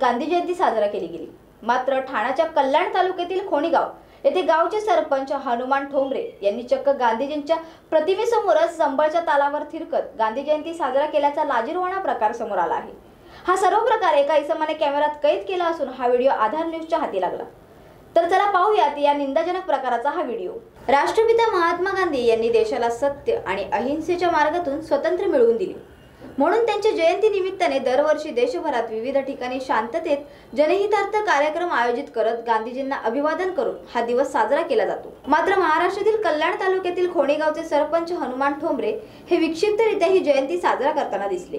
गांधी जयंती साजरा केली गेली. मात्र ठाण्याच्या कल्याण तालुक्यातील खोणीगाव येथे गावचे सरपंच हनुमान ठोंबरे यांनी चक्क गांधीजींच्या प्रतिमेसमोरच संबळच्या तालावर थिरकत गांधी जयंती साजरा केल्याचा लाजीरवाणा प्रकार समोर आला आहे. हा सर्व प्रकार एका इसमाने कॅमेऱ्यात कैद केला असून हा व्हिडिओ आधार न्यूजच्या हाती लागला. तर चला पाहूयात या निंदाजनक प्रकाराचा हा व्हिडिओ. राष्ट्रपिता महात्मा गांधी यांनी देशाला सत्य आणि अहिंसेच्या मार्गातून स्वतंत्र मिळवून दिले. म्हणून त्यांच्या जयंती निमित्ताने दरवर्षी देशभरात विविध ठिकाणी शांततेत जनहितार्थ कार्यक्रम आयोजित करत गांधीजींना अभिवादन करून हा दिवस साजरा केला जातो. मात्र महाराष्ट्रातील कल्याण तालुक्यातील खोणेगावचे सरपंच हनुमान ठोंबरे हे विक्षिप्तरित्या ही जयंती साजरा करताना दिसले.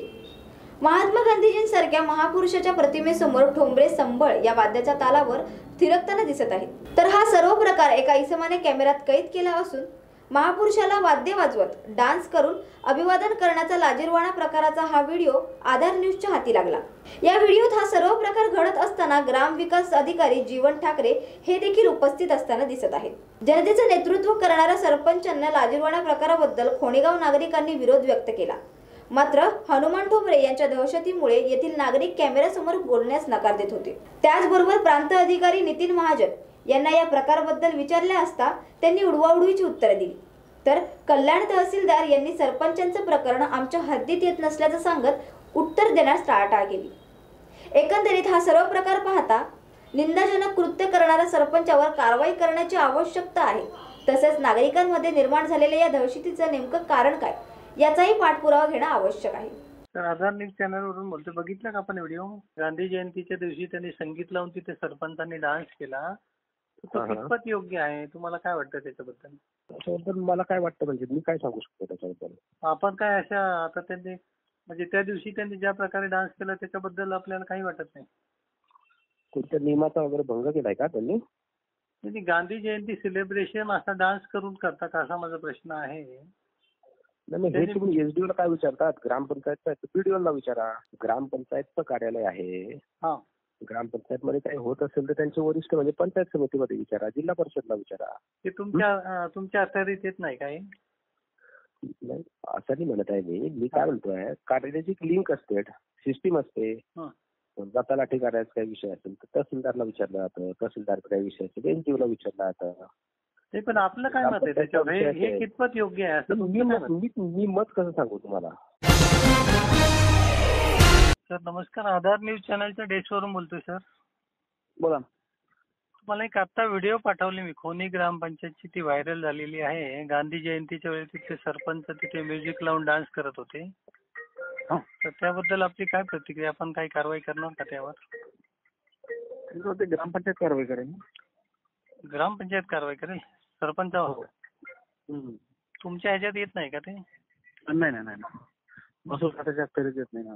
महात्मा गांधीजींसारख्या महापुरुषाच्या प्रतिमेसमोर ठोंबरे संबळ या वाद्याच्या तालावर थिरकताना दिसत आहेत. तर हा सर्व प्रकार एका इसमाने कॅमेऱ्यात कैद केला असून महापुरुषाला वाद्य वाजवत डान्स करून अभिवादन करण्याचा लाजीरवाणा प्रकाराचा हा व्हिडिओ आधार न्यूजच्या हाती लागला. या व्हिडिओत हा सर्व प्रकार घडत असताना ग्रामविकास अधिकारी जीवन ठाकरे हे देखील उपस्थित असताना दिसत आहेत. जनतेचं नेतृत्व करणाऱ्या सरपंचांना लाजीरवाणा प्रकाराबद्दल खोणेगाव नागरिकांनी विरोध व्यक्त केला. मात्र हनुमान ठोंबरे यांच्या दहशतीमुळे येथील नागरिक कॅमेऱ्यासमोर बोलण्यास नकार देत होते. त्याचबरोबर प्रांत अधिकारी नितीन महाजन यांना या प्रकाराबद्दल विचारले असता त्यांनी उडवाउडवीची उत्तरे दिली. तर कल्याण तहसीलदार यांनी सरपंचांचं प्रकरण आमच्या हद्दीत येत नसल्याचं सांगत उत्तर देण्यास टाळाटाळ केली. एकंदरीत हा सर्व प्रकार पाहता निंदाजनक कृत्य करणाऱ्या सरपंचावर कारवाई करण्याची आवश्यकता आहे. तसेच नागरिकांमध्ये निर्माण झालेल्या या दहशतीचं नेमकं कारण काय याचाही पाठपुरावा घेणं आवश्यक आहे. तर आधार न्यूज चॅनलवरून बोलतो बघितलं का आपण व्हिडिओ? गांधी जयंतीच्या दिवशी त्यांनी संगीत लावून तिथे सरपंचांनी डान्स केला. तो. कितपत योग्य आहे? तुम्हाला काय वाटतं त्याच्याबद्दल? त्याच्याबद्दल मला काय वाटतं म्हणजे मी काय सांगू शकतो त्याच्याबद्दल? आपण काय अशा आता त्यांनी म्हणजे त्या दिवशी त्यांनी ज्या प्रकारे डान्स केला त्याच्याबद्दल आपल्याला काही वाटत नाही. कोणत्या नियमाचा वगैरे भंग केलाय का त्यांनी? त्यांनी गांधी जयंती सेलिब्रेशन असा डान्स करून करता का असा माझा प्रश्न आहे. हे तुम्ही एसडीओ ला काय विचारतात? ग्रामपंचायतचा बीडीओ ला विचारा. ग्रामपंचायतचं कार्यालय आहे. हा. ग्रामपंचायत मध्ये काही होत असेल तर त्यांचे वरिष्ठ म्हणजे पंचायत समितीमध्ये विचारा जिल्हा परिषदला विचारा. ते तुमच्या तुमच्या अथॉरिटीत नाही काही नाही असं नाही म्हणत आहे मी. मी काय म्हणतोय कार्यालयाची लिंक असते सिस्टीम असते. हं. जाता लाठी कार्याचा काही विषय असेल तर तहसीलदारला विचारलं जातं तहसीलदार काही विषय असेल एनजीओ ला विचारलं जातं. ते पण आपलं काय मत आहे? त्याच्यावर हे हे कितपत योग्य आहे? असं काय मी मत कसं सांगू तुम्हाला? सर नमस्कार. आधार न्यूज चॅनलच्या डेस्कवरून बोलतोय सर. बोला तुम्हाला एक आता व्हिडिओ पाठवली मी. खोनी ग्रामपंचायतची ती व्हायरल झालेली आहे. गांधी जयंतीच्या वेळी तिथले सरपंच तिथे म्युझिक लावून डान्स करत होते. हा. तर त्याबद्दल आपली काय प्रतिक्रिया? आपण काही कारवाई करणार का त्यावर? ते ग्रामपंचायत कारवाई करेल ग्रामपंचायत कारवाई करेल? सरपंचावर तुमच्या ह्याच्यात येत नाही का ते? नाही नाही नाही बसून खात्याच्या अखत्यारीत येत नाही ना.